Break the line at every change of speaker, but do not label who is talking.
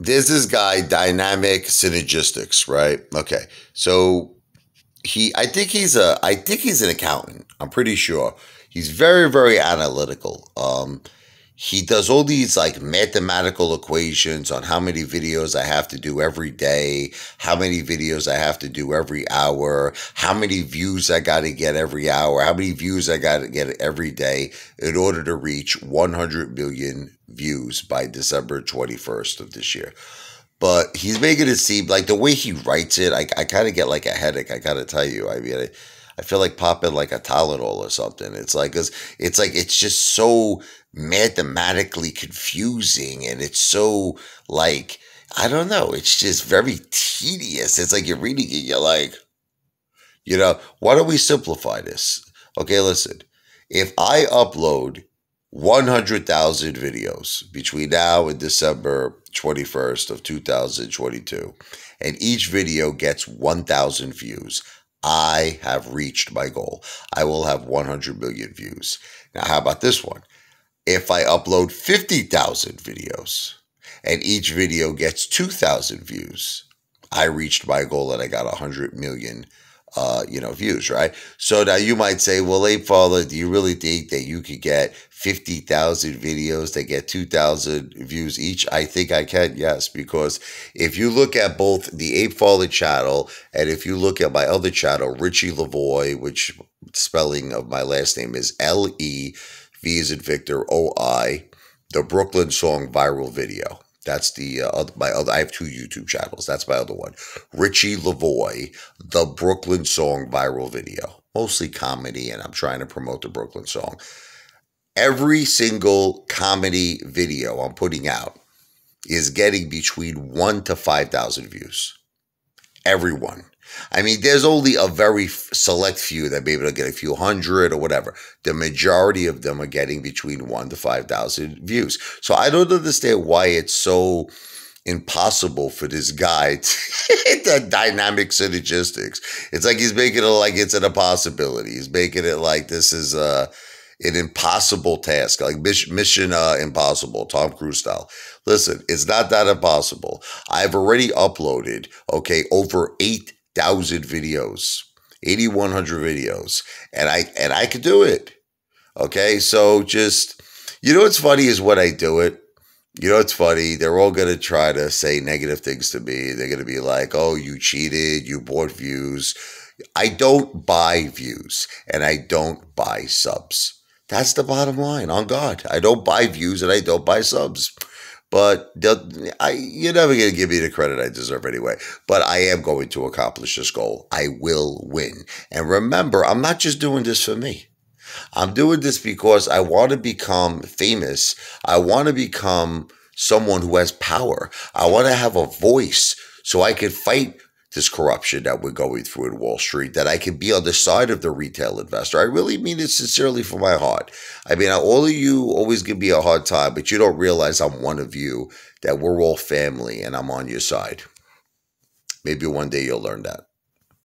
this guy, Dynamic Synergistics, right? Okay, so he, I think he's a, I think he's an accountant. I'm pretty sure he's very, very analytical. Um, he does all these like mathematical equations on how many videos I have to do every day, how many videos I have to do every hour, how many views I got to get every hour, how many views I got to get every day in order to reach 100 million views by December 21st of this year. But he's making it seem like the way he writes it, I, I kind of get like a headache. I got to tell you. I mean, I, I feel like popping like a Tylenol or something. It's like, cause it's like, it's just so mathematically confusing and it's so like, I don't know. It's just very tedious. It's like you're reading it, you're like, you know, why don't we simplify this? Okay, listen. If I upload 100,000 videos between now and December 21st of 2022, and each video gets 1,000 views, I have reached my goal. I will have 100 million views. Now, how about this one? If I upload 50,000 videos and each video gets 2,000 views, I reached my goal and I got 100 million uh, you know, views, right? So now you might say, well, Ape Father, do you really think that you could get 50,000 videos that get 2,000 views each? I think I can, yes, because if you look at both the Ape Father channel and if you look at my other channel, Richie Levoi, which spelling of my last name is L E V is in Victor O I, the Brooklyn song viral video. That's the uh, my other. I have two YouTube channels. That's my other one, Richie Levoi, the Brooklyn song viral video, mostly comedy, and I'm trying to promote the Brooklyn song. Every single comedy video I'm putting out is getting between one to five thousand views. Everyone. I mean, there's only a very select few that maybe they'll get a few hundred or whatever. The majority of them are getting between one to 5,000 views. So I don't understand why it's so impossible for this guy to hit that dynamic synergistics. It's like he's making it like it's an impossibility. He's making it like this is uh, an impossible task, like mission, mission uh, impossible, Tom Cruise style. Listen, it's not that impossible. I've already uploaded, okay, over eight thousand videos, eighty one hundred videos, and I and I could do it. Okay, so just you know what's funny is when I do it. You know what's funny? They're all gonna try to say negative things to me. They're gonna be like, "Oh, you cheated. You bought views." I don't buy views, and I don't buy subs. That's the bottom line. On God, I don't buy views, and I don't buy subs but I, you're never going to give me the credit I deserve anyway. But I am going to accomplish this goal. I will win. And remember, I'm not just doing this for me. I'm doing this because I want to become famous. I want to become someone who has power. I want to have a voice so I can fight this corruption that we're going through in Wall Street, that I can be on the side of the retail investor. I really mean it sincerely from my heart. I mean, all of you always give me a hard time, but you don't realize I'm one of you, that we're all family and I'm on your side. Maybe one day you'll learn that.